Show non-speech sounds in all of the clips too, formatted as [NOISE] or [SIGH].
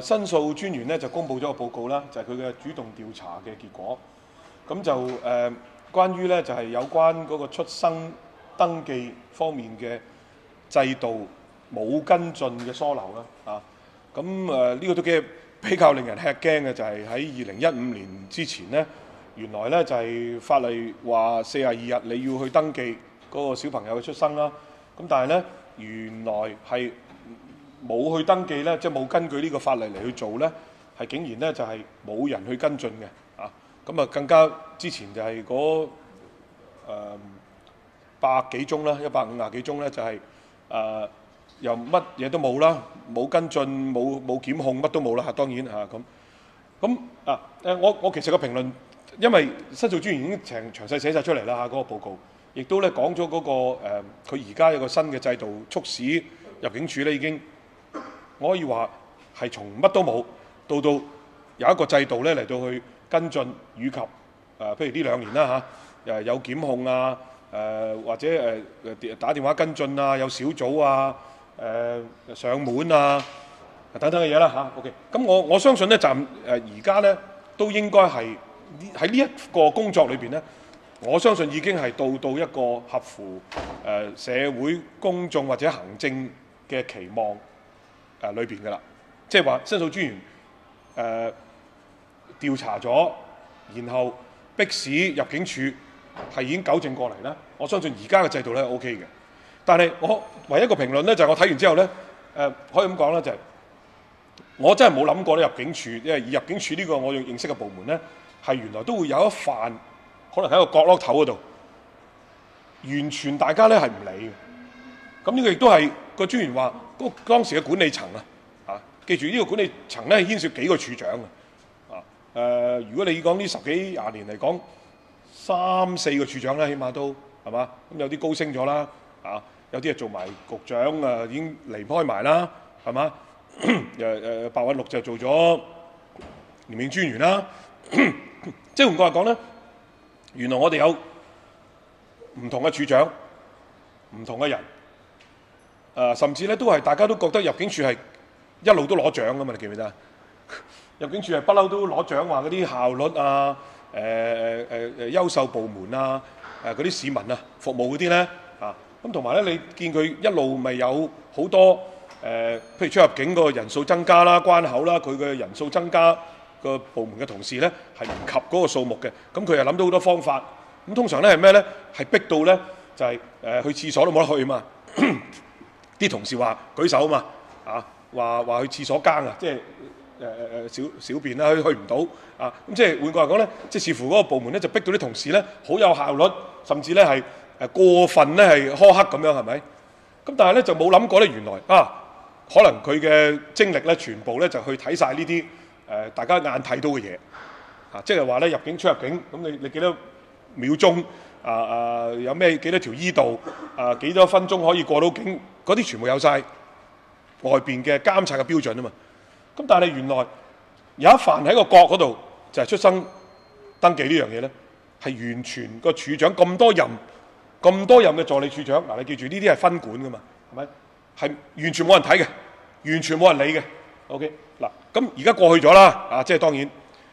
申訴專員咧就公布咗個報告啦，就係佢嘅主動調查嘅結果。咁就誒、呃、關於咧就係、有關嗰個出生登記方面嘅制度冇跟進嘅疏漏啦，啊，咁誒呢個都幾比較令人吃驚嘅，就係喺二零一五年之前呢，原來咧就係、法例話四廿二日你要去登記嗰個小朋友嘅出生啦，咁但係咧原來係冇去登記咧，即係冇根據呢個法例嚟去做咧，係竟然咧就係、冇人去跟進嘅，啊，咁啊更加之前就係嗰誒百幾宗啦，一百五廿幾宗咧就係、誒、又乜嘢都冇啦，冇跟進，冇冇檢控，乜都冇啦嚇，當然嚇咁。咁啊誒，我我其實個評論，因為申訴專員已經詳詳細寫晒出嚟啦嚇，嗰、個報告，亦都咧講咗嗰個佢而家有個新嘅制度，促使入境處咧已經，可以話係從乜都冇，到到有一個制度咧嚟到去跟進，以及誒、譬如呢兩年啦嚇，誒、有檢控啊，誒、或者誒、打電話跟進啊，有小組啊，誒、上門啊。等等嘅嘢啦嚇，OK。咁我我相信咧，暫誒而家咧都應該係喺呢一個工作裏邊咧，我相信已經係到到一個合乎誒、社會公眾或者行政嘅期望誒裏邊嘅啦。即係話申訴專員誒、呃、調查咗，然後迫使入境處係已經糾正過嚟咧。我相信而家嘅制度咧係 OK 嘅。但係我唯一一個評論咧就係、我睇完之後咧，誒、可以咁講啦，就係、我真係冇諗過咧入境處，因為入境處呢個我認識嘅部門呢，係原來都會有一範，可能喺個角落頭嗰度，完全大家呢係唔理嘅。咁呢個亦都係個專員話，嗰、當時嘅管理層啊，啊，記住呢個管理層呢係牽涉幾個處長啊，啊，誒、如果你講呢十幾廿年嚟講，三四個處長啦，起碼都係嘛，咁有啲高升咗啦，啊，有啲係做埋局長啊，已經離開埋啦，係嘛？[COUGHS] 誒誒白韞六就做咗廉政專員啦，[COUGHS] 即係換句話講咧，原來我哋有唔同嘅處長，唔同嘅人，誒、甚至咧都係大家都覺得入境處係一路都攞獎噶嘛，你記唔記得？[LAUGHS] 入境處係不嬲都攞獎，話嗰啲效率啊，誒誒誒誒優秀部門啊，誒嗰啲市民啊服務嗰啲咧啊，咁同埋咧你見佢一路咪有好多。誒、譬如出入境個人數增加啦、關口啦，佢嘅人數增加個部門嘅同事咧係唔及嗰個數目嘅，咁佢又諗到好多方法。咁通常咧係咩咧？係逼到咧就係、誒、去廁所都冇得去嘛。啲同事話舉手啊嘛，啊話話去廁所更啊，即係誒誒誒小小便啦，去去唔到啊。咁即係換句話講咧，即係似乎嗰個部門咧就逼到啲同事咧好有效率，甚至咧係誒過分咧係苛刻咁樣係咪？咁但係咧就冇諗過咧，原來啊〜可能佢嘅精力咧，全部咧就去睇晒呢啲誒大家眼睇到嘅嘢，啊，即係話咧入境出入境，咁你你幾多秒鐘啊啊有咩幾多條醫道啊幾多分鐘可以過到境，嗰啲全部有晒外邊嘅監察嘅標準啊嘛。咁但係原來有一範喺個角嗰度就係、出生登記呢樣嘢咧，係完全個處長咁多任咁多任嘅助理處長，嗱、你記住呢啲係分管噶嘛，係咪？係完全冇人睇嘅，完全冇人理嘅。OK，嗱，咁而家過去咗啦，啊，即係當然。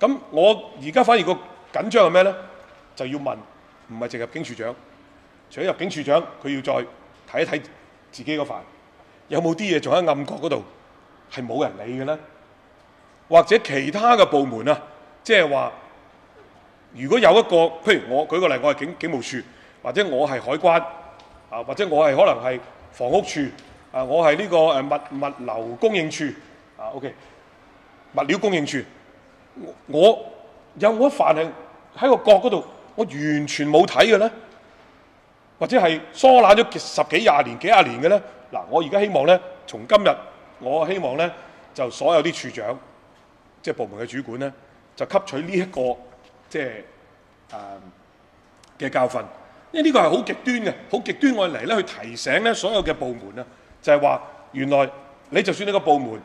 咁我而家反而個緊張係咩咧？就要問，唔係淨入境處長，除咗入境處長，佢要再睇一睇自己個飯，有冇啲嘢仲喺暗角嗰度係冇人理嘅咧？或者其他嘅部門啊，即係話，如果有一個，譬如我舉個例，我係警警務處，或者我係海關，啊，或者我係可能係房屋處。啊！我係呢、個誒物物流供應處啊，OK，物料供應處，我有冇一範係喺個角嗰度，我完全冇睇嘅咧，或者係疏懶咗十幾廿年、幾廿年嘅咧？嗱，我而家希望咧，從今日我希望咧，就所有啲處長，即係部門嘅主管咧，就吸取呢、一個即係誒嘅教訓，因為呢個係好極端嘅，好極端我嚟咧去提醒咧所有嘅部門啊。就係話原來你就算你個部門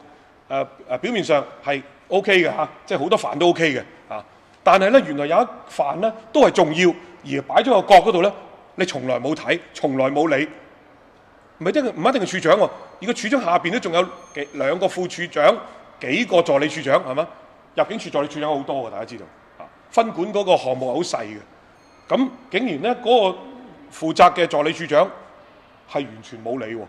誒誒、表面上係 O K 嘅嚇，即係好多飯都 O K 嘅啊，但係咧原來有一飯咧都係重要，而擺咗個角嗰度咧，你從來冇睇，從來冇理，唔係一定唔一定係處長喎、而個處長下邊都仲有幾兩個副處長幾個助理處長係嘛？入境處助理處長好多嘅，大家知道啊。分管嗰個項目係好細嘅，咁竟然咧嗰、個負責嘅助理處長係完全冇理喎。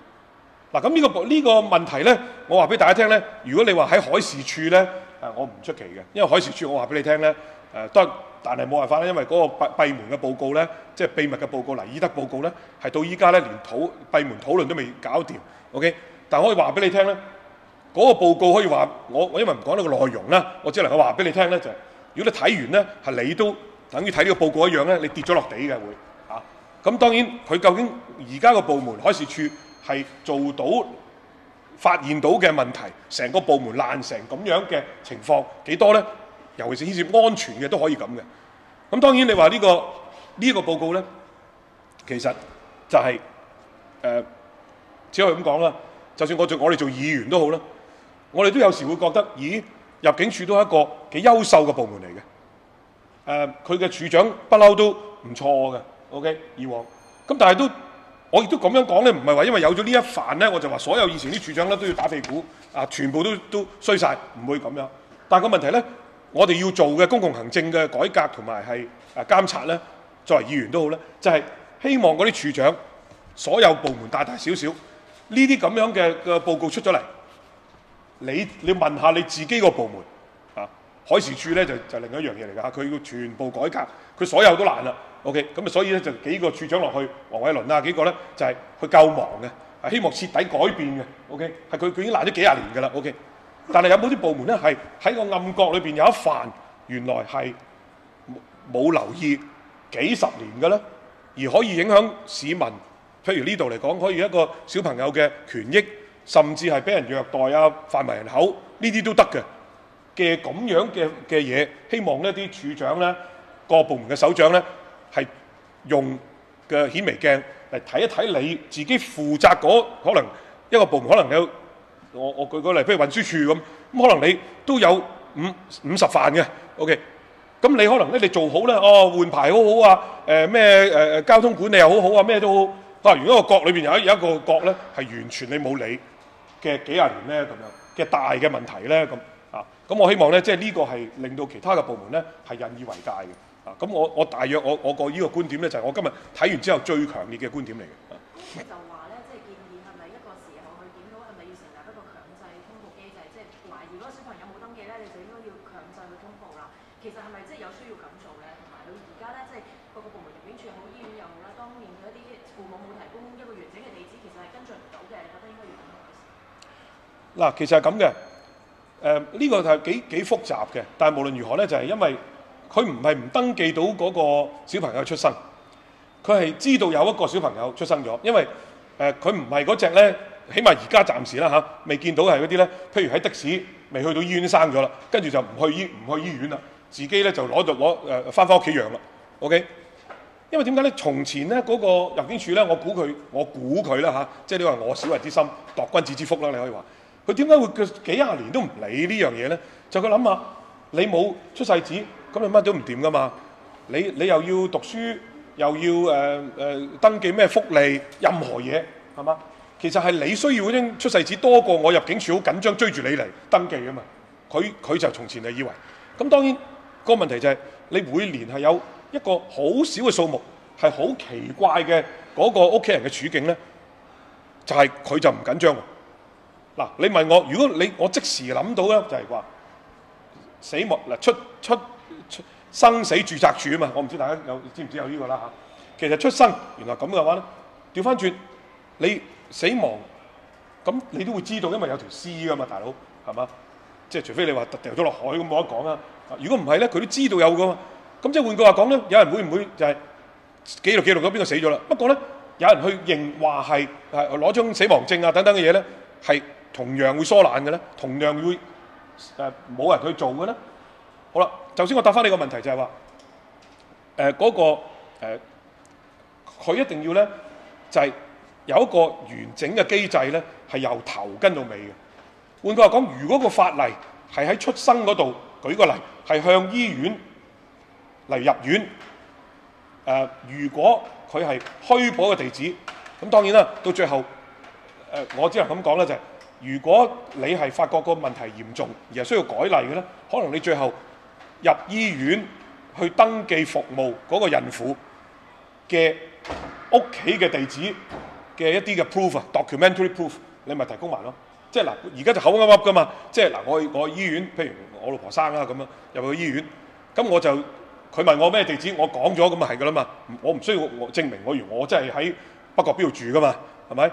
嗱，咁呢個呢、個問題咧，我話俾大家聽咧，如果你話喺海事處咧，誒我唔出奇嘅，因為海事處我話俾你聽咧，誒都但係冇辦法啦，因為嗰個閉閉門嘅報告咧，即係秘密嘅報告，黎爾德報告咧，係到依家咧連討閉門討論都未搞掂，OK？但可以話俾你聽咧，嗰、個報告可以話我我因為唔講呢個內容啦，我只能夠話俾你聽咧，就係、如果你睇完咧，係你都等於睇呢個報告一樣咧，你跌咗落地嘅會啊。咁當然佢究竟而家個部門海事處係做到發現到嘅問題，成個部門爛成咁樣嘅情況幾多呢？尤其是牽涉安全嘅都可以咁嘅。咁當然你話呢、個呢、個報告呢，其實就係、誒只可以咁講啦。就算我做我哋做議員都好啦，我哋都有時會覺得，咦，入境處都係一個幾優秀嘅部門嚟嘅。誒、佢嘅處長不嬲都唔錯嘅，OK，以往。咁但係都我亦都咁樣講咧，唔係話因為有咗呢一範咧，我就話所有以前啲處長咧都要打屁股，啊，全部都都衰晒，唔會咁樣。但係個問題咧，我哋要做嘅公共行政嘅改革同埋係誒監察咧，作為議員都好咧，就係、希望嗰啲處長所有部門大大小小呢啲咁樣嘅嘅報告出咗嚟，你你問下你自己個部門啊，海事處咧就就另一樣嘢嚟㗎，佢要全部改革，佢所有都難啦。OK，咁啊所以咧就幾個處長落去，黃偉綸啊幾個咧就係、去救亡嘅，希望徹底改變嘅。OK，係佢佢已經難咗幾廿年㗎啦。OK，但係有冇啲部門咧係喺個暗角裏邊有一範，原來係冇留意幾十年嘅咧，而可以影響市民，譬如呢度嚟講，可以一個小朋友嘅權益，甚至係俾人虐待啊、販賣人口呢啲都得嘅。嘅咁樣嘅嘅嘢，希望呢啲處長咧、各部門嘅首長咧係用嘅顯微鏡嚟睇一睇你自己負責嗰可能一個部門可能有我我舉個例，譬如運輸處咁，咁可能你都有五五十範嘅，OK。咁你可能咧，你做好咧，哦換牌好好啊，誒咩誒交通管理又好好啊，咩都好。啊，如果個角裏邊有有一個角咧，係完全你冇理嘅幾廿年咧咁樣嘅大嘅問題咧咁啊，咁我希望咧，即係呢個係令到其他嘅部門咧係引以為戒嘅啊。咁我我大約我我個呢個觀點咧，就係、我今日睇完之後最強烈嘅觀點嚟嘅。啊咁就話咧，即係建議係咪一個時候去檢討，係咪要成立一個強制通報機制？即係懷疑嗰個小朋友冇登記咧，你就應該要強制去通報啦。其實係咪即係有需要咁做咧？同埋到而家咧，即係各個部門入境處好，醫院又好啦，當面對一啲父母冇提供一個完整嘅地址，其實係跟進唔到嘅，你覺得應該要點樣？嗱，其實係咁嘅，誒、呢、個就係幾幾複雜嘅，但係無論如何咧，就係、因為佢唔係唔登記到嗰個小朋友出生，佢係知道有一個小朋友出生咗，因為誒佢唔係嗰只咧，起碼而家暫時啦嚇，未見到係嗰啲咧，譬如喺的士未去到醫院生咗啦，跟住就唔去醫唔去醫院啦，自己咧就攞咗攞誒翻返屋企養啦，OK。因為點解咧？從前咧嗰、個入境處咧，我估佢，我估佢啦嚇，即係你話我小人之心度君子之腹啦，你可以話。佢點解會佢幾廿年都唔理呢樣嘢咧？就佢諗下，你冇出世紙，咁你乜都唔掂噶嘛？你你又要讀書，又要誒誒、登記咩福利，任何嘢係嘛？其實係你需要嗰張出世紙多過我入境處好緊張追住你嚟登記啊嘛。佢佢就從前就以為，咁當然個問題就係、你每年係有一個好少嘅數目係好奇怪嘅嗰個屋企人嘅處境咧，就係、佢就唔緊張喎。嗱，你問我，如果你我即時諗到咧，就係話死亡嗱出出出生死註冊處啊嘛，我唔知大家有知唔知有呢個啦嚇。其實出生原來咁嘅話咧，調翻轉你死亡，咁你都會知道，因為有條屍噶嘛，大佬係嘛？即係除非你話掉咗落海咁冇得講啊。如果唔係咧，佢都知道有噶嘛。咁即係換句話講咧，有人會唔會就係記錄記錄咗邊個死咗啦？不過咧，有人去認話係係攞張死亡證啊等等嘅嘢咧，係同樣會疏懶嘅咧，同樣會誒冇、人去做嘅咧。好啦，首先我答翻你個問題就係話誒嗰個誒佢、一定要咧就係、有一個完整嘅機制咧，係由頭跟到尾嘅。換句話講，如果個法例係喺出生嗰度，舉個例係向醫院嚟入院，誒、如果佢係虛報嘅地址，咁當然啦，到最後誒、我只能咁講咧，就係、如果你係發覺個問題嚴重而係需要改例嘅呢，可能你最後入醫院去登記服務嗰個孕婦嘅屋企嘅地址嘅一啲嘅 proof 啊，documentary proof，你咪提供埋咯。即係嗱，而家就口噏噏噶嘛。即係嗱，我去我醫院，譬如我老婆生啦咁樣入去醫院，咁我就佢問我咩地址，我講咗咁咪係噶啦嘛。我唔需要我證明我如我真係喺北角邊度住噶嘛，係咪？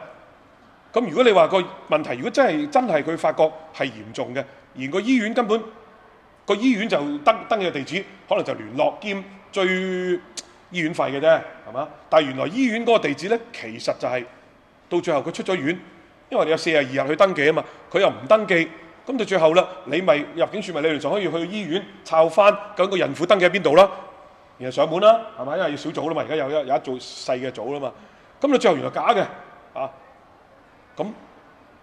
咁如果你話個問題，如果真係真係佢發覺係嚴重嘅，而個醫院根本個醫院就登登嘅地址，可能就聯絡兼最醫院費嘅啫，係嘛？但係原來醫院嗰個地址呢，其實就係、到最後佢出咗院，因為你有四十二日去登記啊嘛，佢又唔登記，咁到最後啦，你咪入境處咪理論上可以去醫院抄翻究竟個孕婦登記喺邊度啦，然後上門啦，係咪？因為要小組啦嘛，而家有一有一組細嘅組啦嘛，咁你最後原來假嘅啊！咁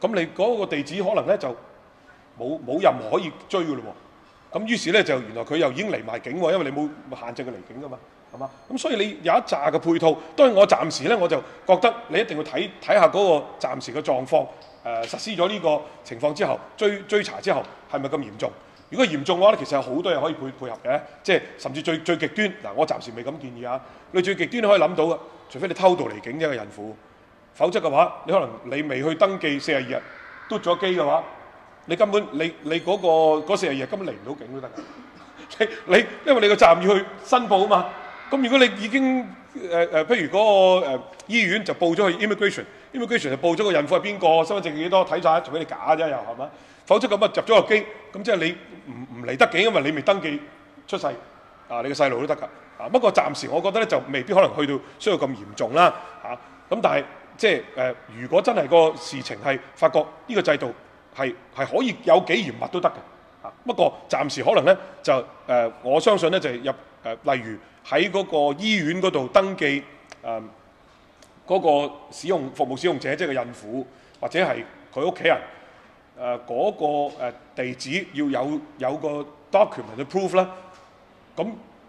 咁你嗰個地址可能咧就冇冇任何可以追嘅咯喎。咁於是咧就原來佢又已經嚟埋境喎，因為你冇限制佢嚟境噶嘛，係嘛？咁所以你有一扎嘅配套，當然我暫時咧我就覺得你一定要睇睇下嗰個暫時嘅狀況，誒、呃、實施咗呢個情況之後，追追查之後係咪咁嚴重？如果嚴重嘅話咧，其實有好多嘢可以配配合嘅，即係甚至最最極端嗱，我暫時未咁建議啊。你最極端可以諗到嘅，除非你偷渡離境啫個孕婦。否則嘅話，你可能你未去登記四十二日，嘟咗機嘅話，你根本你你嗰、個四十二日根本離唔到境都得㗎。[LAUGHS] 你你因為你個責任要去申報啊嘛。咁如果你已經誒誒、譬如嗰、個誒、醫院就報咗去 immigration，immigration 就報咗個孕婦係邊個，身份證幾多，睇晒，除非你假啫又係嘛？否則咁啊入咗個機，咁即係你唔唔嚟得嘅，因為你未登記出世啊，你個細路都得㗎。啊，不過暫時我覺得咧就未必可能去到需要咁嚴重啦。嚇、咁但係。即係誒、如果真係個事情係發覺呢個制度係係可以有幾嚴密都得嘅，啊不過暫時可能咧就誒、我相信咧就係入誒、例如喺嗰個醫院嗰度登記誒嗰、個使用服務使用者，即係個孕婦或者係佢屋企人誒嗰個誒地址要有有個 document 嘅 proof 啦，咁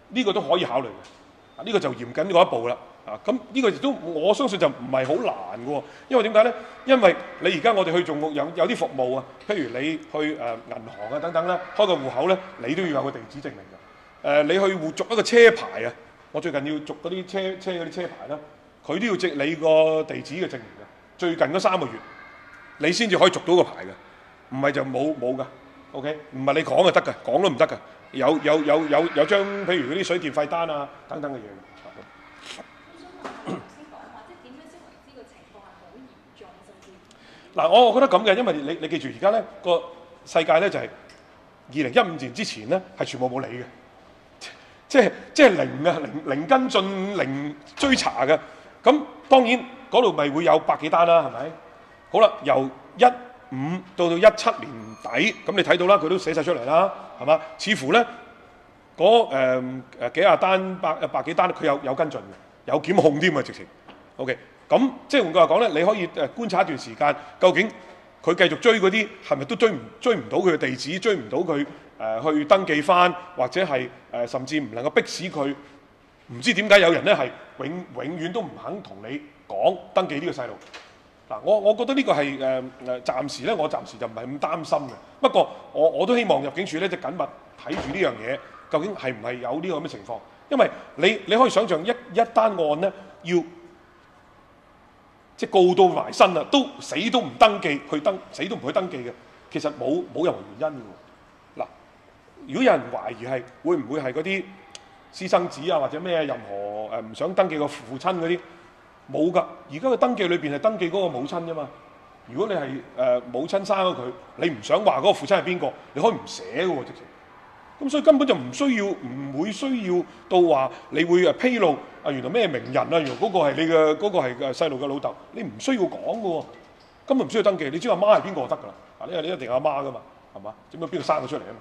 呢個都可以考慮嘅，啊呢個就嚴謹嗰一步啦。啊，咁呢個亦都我相信就唔係好難嘅喎，因為點解咧？因為你而家我哋去做有有啲服務啊，譬如你去誒、呃、銀行啊等等咧，開個戶口咧，你都要有個地址證明。呃，你去戶續一個車牌啊，我最近要續嗰啲車車嗰啲車牌啦，佢都要證你個地址嘅證明嘅。最近嗰三個月，你先至可以續到個牌嘅，唔係就冇冇㗎。OK，唔係你講就得㗎，講都唔得㗎。有有有有有張譬如嗰啲水電費單啊等等嘅嘢。嗱，我覺得咁嘅，因為你你記住，而家咧個世界咧就係二零一五年之前咧係全部冇理嘅，即係即係零啊，零零跟進、零追查嘅。咁當然嗰度咪會有百幾單啦，係咪？好啦，由一五到到一七年底，咁你睇到啦，佢都寫晒出嚟啦，係嘛？似乎咧嗰誒誒幾廿單、百百幾單，佢有有跟進嘅。有檢控添啊，直情。OK，咁即係換句話講咧，你可以誒觀察一段時間，究竟佢繼續追嗰啲係咪都追唔追唔到佢嘅地址，追唔到佢誒、去登記翻，或者係誒、甚至唔能夠逼使佢唔知點解有人咧係永永遠都唔肯同你講登記呢個細路。嗱，我我覺得呢個係誒誒暫時咧，我暫時就唔係咁擔心嘅。不過我我都希望入境處咧就緊密睇住呢樣嘢，究竟係唔係有呢個咁嘅情況？因為你你可以想象一一單案咧，要即告到埋身啦，都死都唔登記去登，死都唔去登記嘅，其實冇冇任何原因嘅喎。嗱，如果有人懷疑係會唔會係嗰啲私生子啊，或者咩任何誒唔想登記個父親嗰啲，冇㗎。而家嘅登記裏邊係登記嗰個母親啫嘛。如果你係誒、呃、母親生咗佢，你唔想話嗰個父親係邊個，你可以唔寫嘅喎，直情。咁所以根本就唔需要，唔會需要到話你會誒披露啊，原來咩名人啊，原來嗰個係你嘅嗰、[LAUGHS] 嗰個係誒細路嘅老豆，你唔需要講嘅喎，根本唔需要登記，你知阿媽係邊個就得㗎啦，啊，因為你一定係阿媽㗎嘛，係嘛？點解邊度生佢出嚟？啊，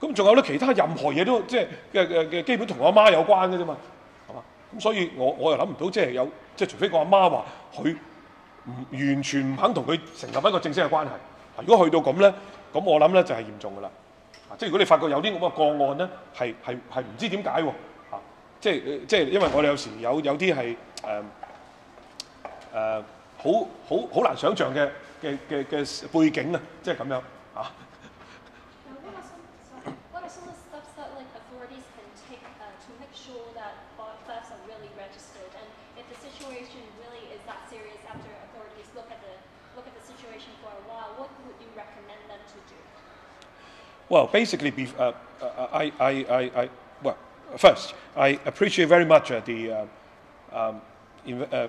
咁仲有咧其他任何嘢都即係嘅嘅嘅基本同阿媽有關嘅啫嘛，係嘛？咁所以我我又諗唔到即係有即係除非個阿媽話佢唔完全唔肯同佢成立一個正式嘅關係，如果去到咁咧，咁我諗咧就係嚴重噶啦。即係如果你發覺有啲咁嘅個案咧，係係係唔知點解喎？啊，即係即係因為我哋有時有有啲係誒誒好好好難想像嘅嘅嘅嘅背景啊，即係咁樣啊。To make sure that bar thefts are really registered? And if the situation really is that serious after authorities look at the look at the situation for a while, what would you recommend them to do? Well, basically, uh, uh, I, I, I, I, well, first, I appreciate very much uh, the um, in, uh, uh,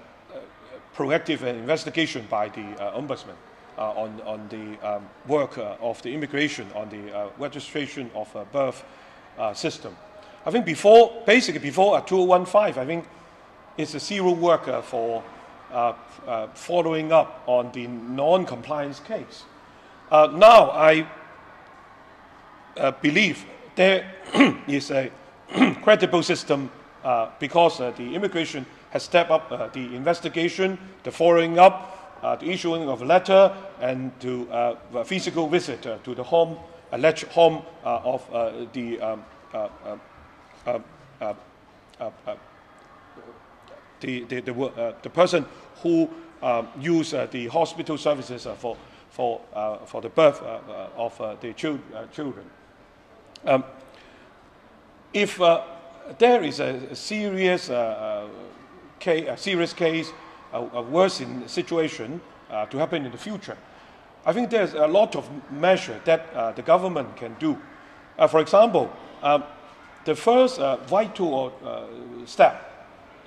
proactive investigation by the uh, ombudsman on, on the um, work of the immigration on the registration of birth system. I think before, basically before uh, 2015, I think it's a zero work uh, for uh, uh, following up on the non-compliance case. Uh, now, I uh, believe there [CLEARS THROAT] is a [CLEARS THROAT] credible system uh, because uh, the immigration has stepped up the investigation, the following up, the issuing of a letter, and to a physical visit to the home, alleged home of the um, the, the, the, uh, the person who um, used uh, the hospital services uh, for, for, uh, for the birth uh, uh, of uh, the chil- uh, children. Um, if uh, there is a, serious, uh, uh, case, a serious case, a, a worsening situation uh, to happen in the future, I think there's a lot of measure that uh, the government can do. Uh, for example, um, the first uh, vital uh, step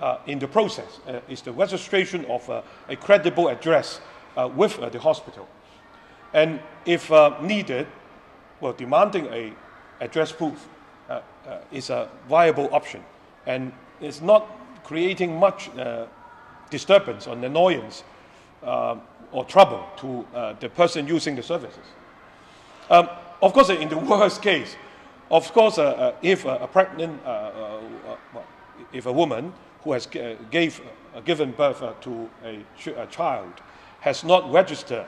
uh, in the process uh, is the registration of uh, a credible address uh, with uh, the hospital. And if uh, needed, well, demanding a address proof uh, uh, is a viable option, and it's not creating much uh, disturbance or annoyance uh, or trouble to uh, the person using the services. Um, of course, in the [LAUGHS] worst case, of course, uh, uh, if a pregnant, uh, uh, if a woman who has gave, given birth to a, ch- a child has not registered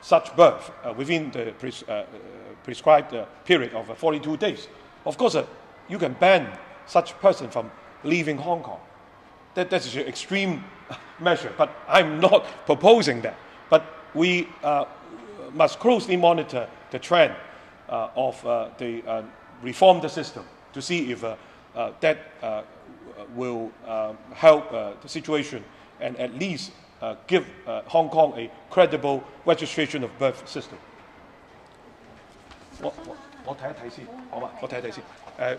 such birth within the pres- prescribed period of uh, 42 days, of course, you can ban such person from leaving Hong Kong. That, that is an extreme [LAUGHS] measure, but I'm not proposing that. But we uh, must closely monitor the trend of uh, the uh, reform the system to see if uh, uh, that uh, will uh, help uh, the situation and at least uh, give uh, Hong Kong a credible registration of birth system. 我我我睇一睇先，好嘛？我睇一睇先。诶、